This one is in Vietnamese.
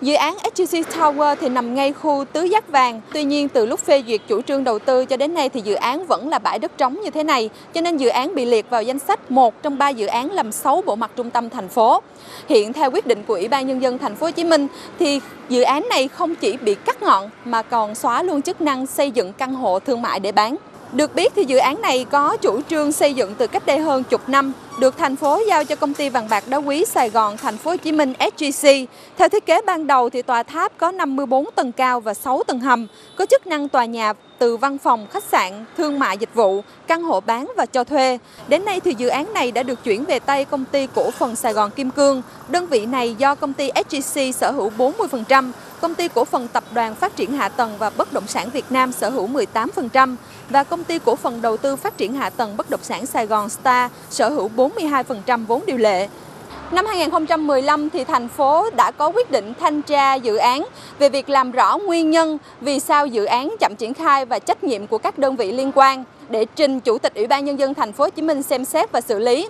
Dự án HGC Tower thì nằm ngay khu tứ giác vàng. Tuy nhiên, từ lúc phê duyệt chủ trương đầu tư cho đến nay thì dự án vẫn là bãi đất trống như thế này. Cho nên dự án bị liệt vào danh sách một trong ba dự án làm xấu bộ mặt trung tâm thành phố. Hiện theo quyết định của Ủy ban Nhân dân thành phố Hồ Chí Minh thì dự án này không chỉ bị cắt ngọn mà còn xóa luôn chức năng xây dựng căn hộ thương mại để bán. Được biết thì dự án này có chủ trương xây dựng từ cách đây hơn chục năm, được thành phố giao cho công ty vàng bạc đá quý Sài Gòn, thành phố Hồ Chí Minh SGC. Theo thiết kế ban đầu thì tòa tháp có 54 tầng cao và 6 tầng hầm, có chức năng tòa nhà từ văn phòng, khách sạn, thương mại dịch vụ, căn hộ bán và cho thuê. Đến nay thì dự án này đã được chuyển về tay công ty cổ phần Sài Gòn Kim Cương. Đơn vị này do công ty SGC sở hữu 40%, công ty cổ phần tập đoàn phát triển hạ tầng và bất động sản Việt Nam sở hữu 18% và công ty cổ phần đầu tư phát triển hạ tầng bất động sản Sài Gòn Star sở hữu 42% vốn điều lệ. Năm 2015 thì thành phố đã có quyết định thanh tra dự án về việc làm rõ nguyên nhân vì sao dự án chậm triển khai và trách nhiệm của các đơn vị liên quan để trình Chủ tịch Ủy ban nhân dân thành phố Hồ Chí Minh xem xét và xử lý.